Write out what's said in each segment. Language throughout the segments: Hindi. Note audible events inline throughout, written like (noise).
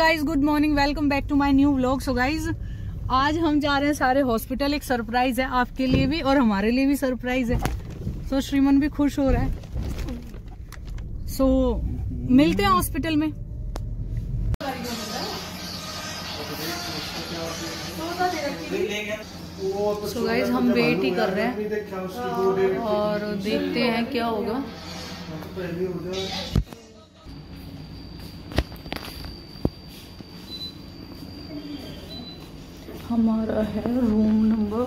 Guys good morning welcome back to my new vlog so guys आज हम जा रहे हैं सारे हॉस्पिटल एक सरप्राइज़ है आपके लिए भी और हमारे लिए भी सरप्राइज़ है। सो so, श्रीमन भी खुश हो रहा है। सो so, मिलते हैं हॉस्पिटल में। सो so गाइज़ हम वेट ही कर रहे हैं और देखते हैं क्या होगा। हमारा है रूम नंबर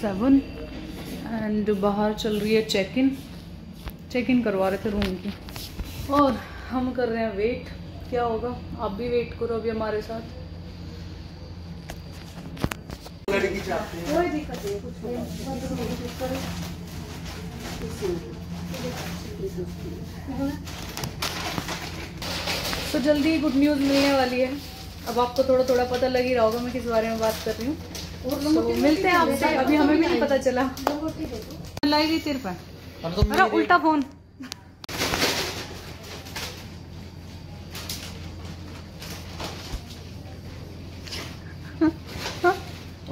सेवन एंड बाहर चल रही है चेक इन चेक इन करवा रहे थे रूम की. और हम कर रहे हैं वेट क्या होगा? आप भी वेट करो अभी हमारे साथ. तो जल्दी गुड न्यूज़ मिलने वाली है. अब आपको थोड़ा थोड़ा पता लग ही रहा होगा मैं किस बारे में बात कर रही हूँ। तो मिलते हैं आपसे। अभी हमें भी नहीं पता चला। लाई गई तेरे पर अरे उल्टा फ़ोन।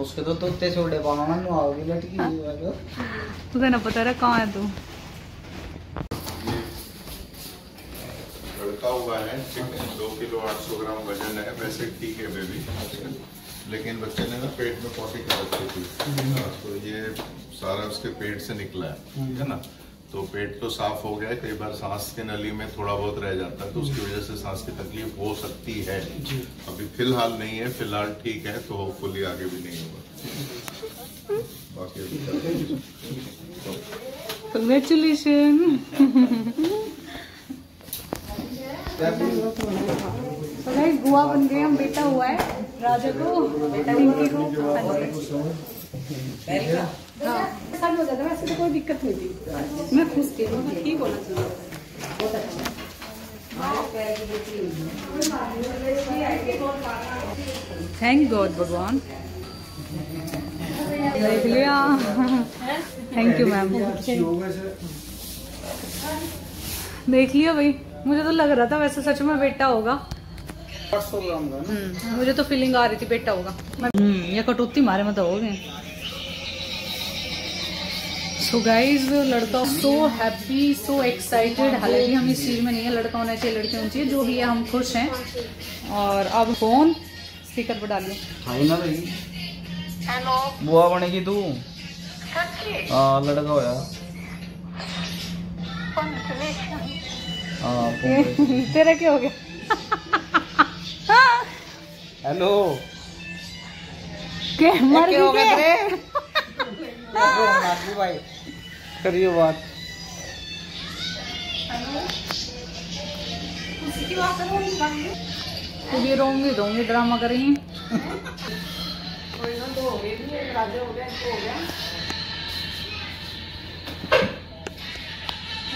उसके तो तोते छोड़े पाना ना आओगी लटकी (laughs) तुझे ना पता रहा कहाँ है तू। लड़का हुआ है दो किलो आठ सौ ग्राम वज़न है वैसे ठीक है बेबी लेकिन बच्चे ने ना पेट में पॉटी कर रखी थी। तो ये सारा उसके पेट से निकला है ठीक है ना? तो पेट तो साफ़ हो गया है कई बार सांस के नली में थोड़ा बहुत रह जाता है तो उसकी वजह से सांस की तकलीफ़ हो सकती है। अभी फ़िलहाल नहीं है फ़िलहाल ठीक है तो होपफुली आगे भी नहीं होगा। बाकी (laughs) (laughs) कंग्रेचुलेशन बुआ बन गए हम बेटा हुआ है राजा को को। हाँ सब हो जाता वैसे तो कोई दिक्कत नहीं थी। मैं खुश थी ठीक होना चाहिए। थैंक गॉड भगवान। देख लिया। थैंक यू मैम देख लिया भाई। मुझे तो लग रहा था वैसे सच में बेटा होगा। हम्म, मुझे तो फीलिंग आ रही थी बेटा होगा। हम्म, ये कटौती मारे में तो हो गए सो गाइज़ लड़का सो हैप्पी सो एक्साइटेड हालाँकि हम इस चीज़ में नहीं है लड़का होना चाहिए लड़की होनी चाहिए जो भी है हम खुश हैं। और अब फ़ोन स्पीकर पर डालिए। हाई ना हेलो बुआ बनेगी तू? हाँ लड़का होया। (laughs) तेरा क्या हो गया? हेलो। क्या मर क्या हो गया तेरे? भाई करियो बात। तो ये रोंगे रोंगे ड्रामा करेंगे।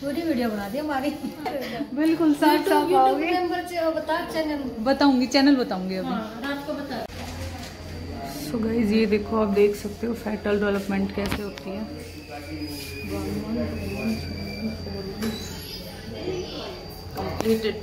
पूरी वीडियो बना दी हमारी। बिल्कुल साफ़ साफ़ आओगे। नंबर बता चैनल बताऊँगी चैनल बताऊँगी अभी। हाँ रात को बता। सो गाइज़ ये देखो आप देख सकते हो फैटल डेवलपमेंट कैसे होती है। कंप्लीटेड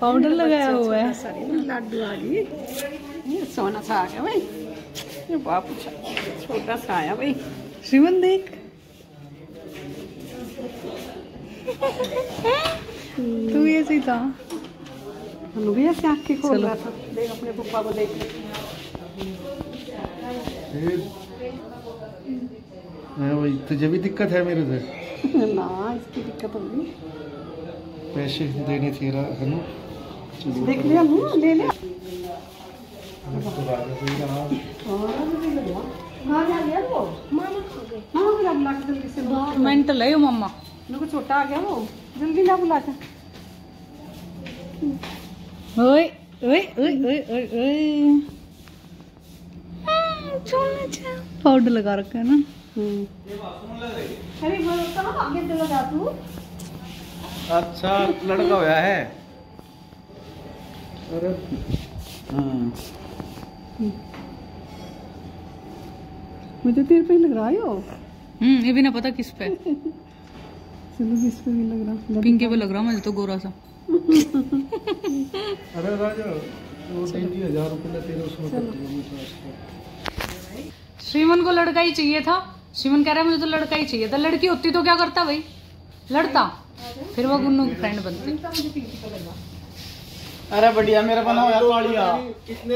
पाउडर लगाया हुआ है। लाडू आ गई सोना सा आ गया भाई। ये छोटा सा आया भाई। श्रीमन देख। (laughs) तू ऐसे ही था। हम भी ऐसे आँखें खोल रहा था। देख अपने पप्पा को देख। वही तुझे भी दिक्कत है मेरे से (laughs) ना इसकी दिक्कत होगी। पैसे देने थे है ना देख लिया मुँह ले ले मैंने तो ले मम्मा देखो छोटा आ गया वो। जल्दी ला बुला कर पाउडर लगा रखा है ना। हम्म। अरे तू? अच्छा लड़का होया है। अरे। हम्म मुझे तेरे पे लग रहा है यो। हम्म ये भी ना पता किस पे। (laughs) चलो किस पे भी लग रहा पिंकी पे लग रहा मुझे तो गोरा सा। (laughs) अरे राजा वो हज़ार रुपये तेरे उसमें कर दिया मैं ट्रांसफ़र श्रीमन को लड़का ही चाहिए था। श्रीमन कह रहा है मुझे तो लड़का ही चाहिए था। लड़की होती तो क्या करता भाई? लड़ता। फिर वो गुन्नू की फ्रेंड बनती। अरे बढ़िया मेरे बना होया कालिया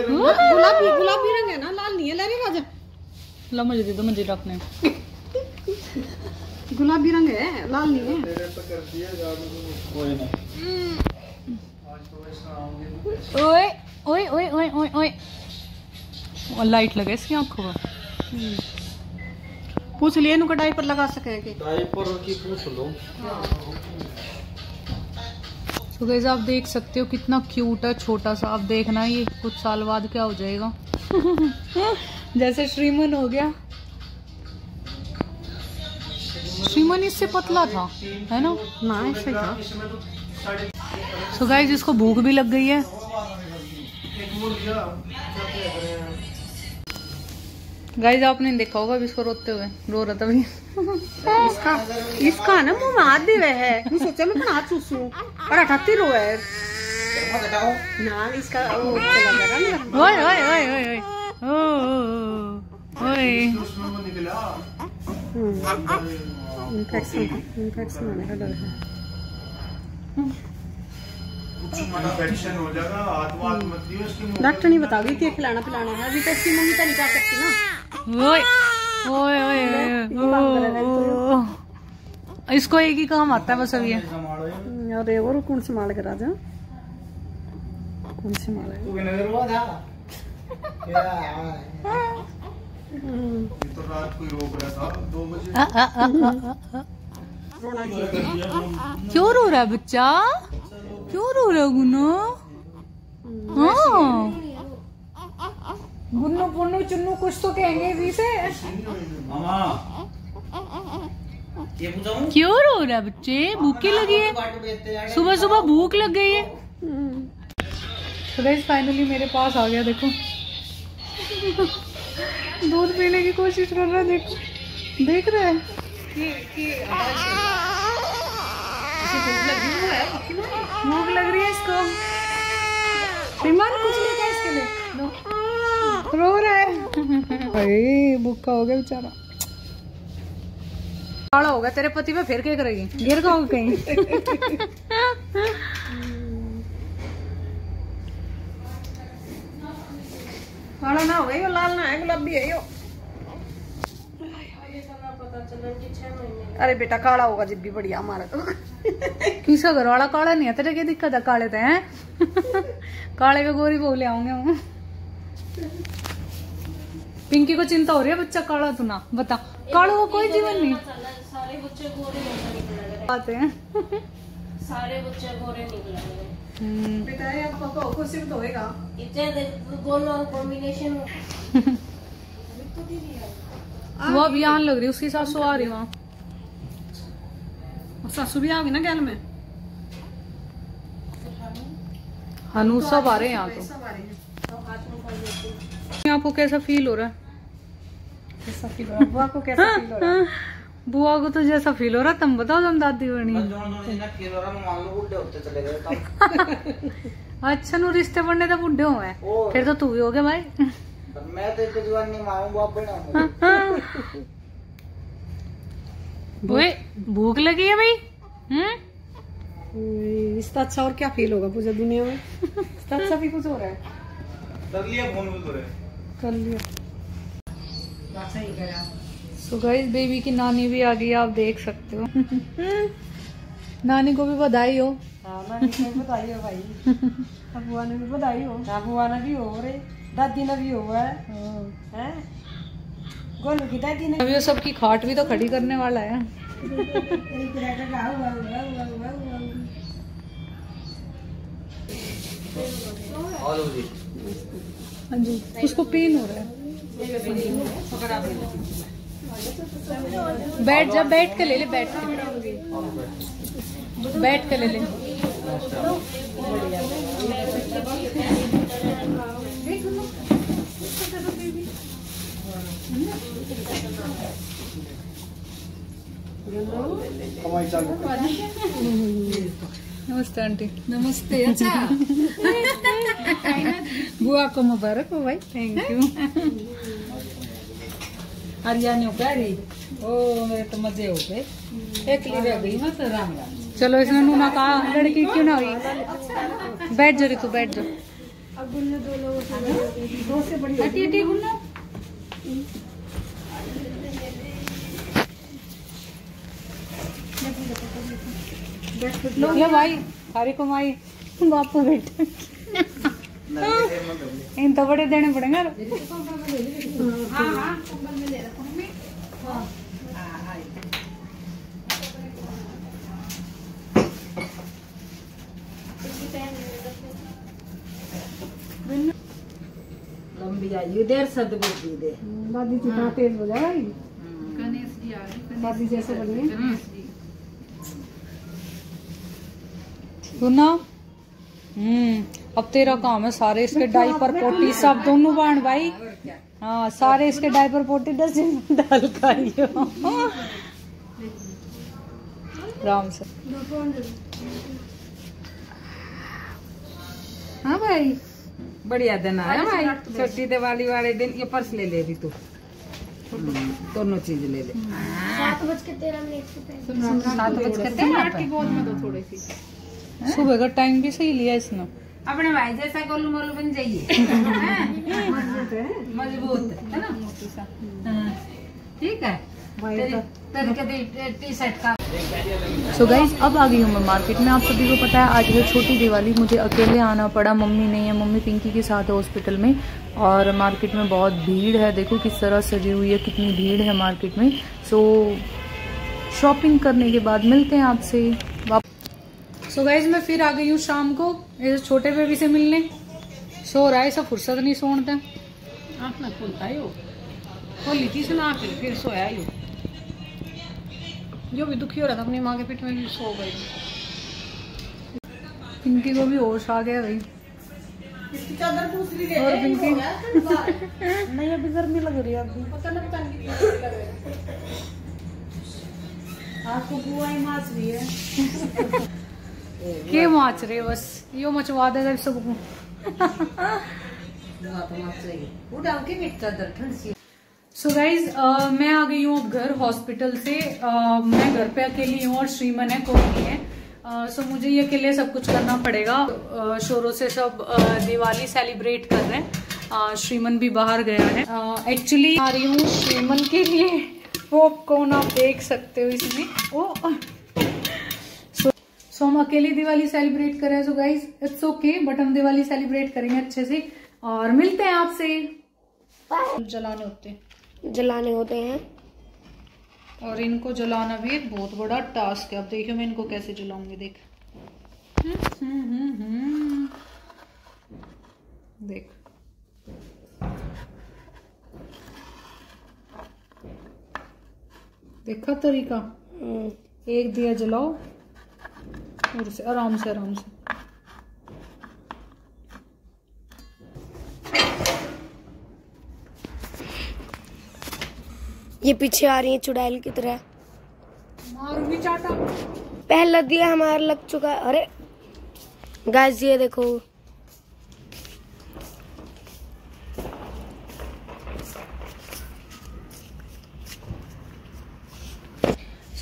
गुलाबी गुलाबी रंग है ना लाल नहीं है ले रे राजा ला मुझे दे दो मुझे रखने गुलाबी रंग है लाल नहीं है। कोई नहीं। ओए ओए ओए ओए ओए ओए। और लाइट लगे इसकी आँखों पर। पूछ लिए इनको डायपर लगा सके कि? डायपर की पूछ लो। तो गाइस आप देख सकते हो कितना क्यूट है छोटा सा। आप देखना ये कुछ साल बाद क्या हो जाएगा। (laughs) जैसे श्रीमन हो गया। श्रीमन इससे पतला था है ना? ना ऐसे था। सो गाइस इसको भूख भी लग गई है। गाइस आपने देखा होगा अभी इसको रोते हुए। रो रहा था अभी। इसका इसका ना मुँह में हाथ दे रहे है। मैं सोचा मैं हाथ चूसू। और अठत्ती रो है। ना इसका वो ओए ओए ओए ओए ओए। ओए। इन्फेक्शन इन्फेक्शन होने का डर है। हो डॉक्टर नहीं बताओगी क्या खिलाना पिलाना है। अभी तो इसकी मम्मी तो नहीं जा सकती ना। ओए ओए ओए। इसको एक ही काम आता है बस अब ये। अरे और कौन संभाल कर राजा? कौन संभाले कितने हुआ था तो रात को रोक रहा था दो बजे। क्यों रो रहा है बच्चा? क्यों रो रहा है गुन्नू? हाँ। गुन्नू पुन्नू चुन्नू कुछ तो कहेंगे इसी से। मामा। ये क्यों रो रहा है बच्चे? भूख लगी है। सुबह सुबह भूख लग गई है। तो गाइस फाइनली मेरे पास आ गया देखो। दूध पीने की कोशिश कर रहा है देखो। देख रहे हैं। कि कि भूख लग रही है इसको। विमान कुछ नहीं इसके लिए? लो। रो रहा है। अरे भूखा हो गया बेचारा। काला होगा तेरे पति पे फिर क्या करेगी? गिर होगा कहीं। काला ना हो गई लाल ना है गुलाबी है यो। अरे बेटा काला होगा जब भी बढ़िया हमारा तो। किसका घर वाला काला नहीं है? तेरे क्या दिक्कत है? काले थे हैं। काले पे गोरी बोले आऊँगे हम पिंकी को चिंता हो रही है बच्चा काला तू ना बता। कालों का कोई जीवन नहीं। सारे बच्चे गोरे होने निकलेंगे आते हैं। सारे बच्चे गोरे निकलेंगे हम्म, तो इतने दोनों कॉम्बिनेशन वो अब यहाँ लग रही उसकी सासू आ रही वहाँ। सासू भी आ गई ना गैल में? हनु सब आ रहे हैं यहाँ तो। है आपको कैसा फील हो रहा है? कैसा फील हो रहा है? बुआ को कैसा फील हो रहा है? बुआ को तो जैसा फील हो रहा तुम बताओ तुम दादी बनी। तब (laughs) अच्छा नु रिश्ते बनने तो बुढ़े हुए हैं। फिर तो तू भी हो गया भाई। मैं तो एक जवान नहीं ओए भूख लगी है भाई? हम्म? अच्छा और क्या फील होगा पूरे दुनिया में? इससे अच्छा भी कुछ हो रहा है? कर लिया फ़ोन कर लिया। सो गाइस बेबी की नानी भी आ गई आप देख सकते हो। (laughs) नानी को भी बधाई हो। हाँ नानी को भी बधाई हो भाई। (laughs) अब बुआ ने भी बधाई हो। हाँ। बुआ ने भी हो रे। दादी ने भी हो है। गोलू की दादी ने अभी सबकी खाट भी तो खड़ी करने वाला है। (laughs) हाँ जी उसको पेन हो रहा है। बैठ जा बैठ के ले ले बैठ के। बैठ के ले ले। नमस्ते आंटी। नमस्ते अच्छा। (laughs) बुआ को मुबारक हो भाई। थैंक यू हरियाणी प्यारी। ओ, मेरे तो मज़े हो गए। एक ली रह गई मत राम राम। चलो, इसने नूना कहा, लड़की क्यों ना हुई? बैठ जा रे तू बैठ जा हटी हटी गुन्ना। लो भाई हरी कमाई। बापू बेटे इन तो बड़े देने पड़ेंगे लंबी आई देर दे। दादी जी कहाँ तेज हो जाएगी दादी जैसे बनी। सुना। हम्म अब तेरा काम है सारे इसके डाइपर पोटी सब दोनों बाण भाई हाँ सारे इसके डाइपर पोटी डस्टबिन डाल खाइयो राम से हाँ भाई बढ़िया दिन आया भाई छोटी दिवाली वाले दिन ये पर्स ले ले भी तू दोनों चीज़ ले ले सात बज के तेरह मिनट सात बज के तेरह पे। सुबह का टाइम भी सही लिया इसने। अपने भाई जैसा गोलू मोलू बन जाइए। मज़बूत है ना? हाँ, ठीक है। तेरी तेरी कभी टी शर्ट का सो गाइज़ अब आ गई हूँ मैं मार्केट में। आप सभी को पता है आज है छोटी दिवाली। मुझे अकेले आना पड़ा। मम्मी नहीं है। मम्मी पिंकी के साथ है हॉस्पिटल में। और मार्केट में बहुत भीड़ है। देखो किस तरह सजी हुई है कितनी भीड़ है मार्केट में। सो so, शॉपिंग करने के बाद मिलते हैं आपसे। सो so गाइज़ मैं फिर आ गई हूँ शाम को इस छोटे बेबी से मिलने। सो रहा है सब फुर्सत नहीं सोनते आँख ना खोलता है? यो खोली थी सुना फिर फिर सोया यो जो भी दुखी हो रहा था अपनी माँ के पेट में भी सो गई। पिंकी को भी होश आ गया भाई। और पिंकी? (laughs) नहीं अभी गर्मी लग रही है अभी। आपको बुआ ही। माच रही है। (laughs) के माच रहे बस यो मचवा दे देगा सबको उड़ा के मिट चादर ठंड सी। सो गाइज़ मैं आ गई हूँ अब घर हॉस्पिटल से। uh, मैं घर पे अकेली हूँ और श्रीमन है कोई नहीं है। सो uh, so मुझे ये अकेले सब कुछ करना पड़ेगा। uh, शोरों से सब uh, दिवाली सेलिब्रेट कर रहे हैं। uh, श्रीमन भी बाहर गया है। एक्चुअली आ रही हूँ श्रीमन के लिए। पॉपकॉर्न आप देख सकते हो इसमें? ओ सो हम अकेले दिवाली सेलिब्रेट कर रहे हैं। So guys it's okay but हम दिवाली सेलिब्रेट करेंगे अच्छे से। और मिलते हैं आपसे। जलाने होते हैं। जलाने होते हैं। और इनको जलाना भी एक बहुत बड़ा टास्क है। अब देखियो मैं इनको कैसे जलाऊँगी देख। हम्म, हम्म, हम्म। देख। देखा तरीका? एक दिया जलाओ। और से आराम से आराम से ये पीछे आ रही है चुड़ैल की तरह। पहला दिया हमारा लग चुका है। अरे गैस ये देखो।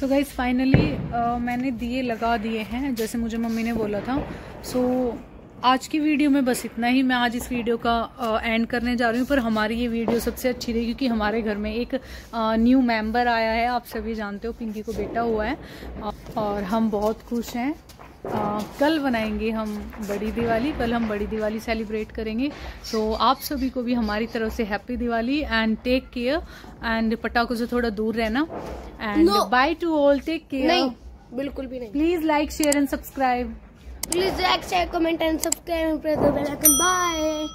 सो गाइज़ फाइनली मैंने दिए लगा दिए हैं जैसे मुझे मम्मी ने बोला था। सो so, आज की वीडियो में बस इतना ही। मैं आज इस वीडियो का एंड करने जा रही हूँ पर हमारी ये वीडियो सबसे अच्छी रही क्योंकि हमारे घर में एक न्यू मेंबर आया है। आप सभी जानते हो पिंकी को बेटा हुआ है। और हम बहुत खुश हैं। आ, कल बनाएँगे हम बड़ी दिवाली कल हम बड़ी दिवाली सेलिब्रेट करेंगे। तो आप सभी को भी हमारी तरफ़ से happy Diwali and take care and पटाखों से थोड़ा दूर रहना। And bye to all take care नहीं बिल्कुल भी नहीं। Please like share and subscribe please like share comment and subscribe bye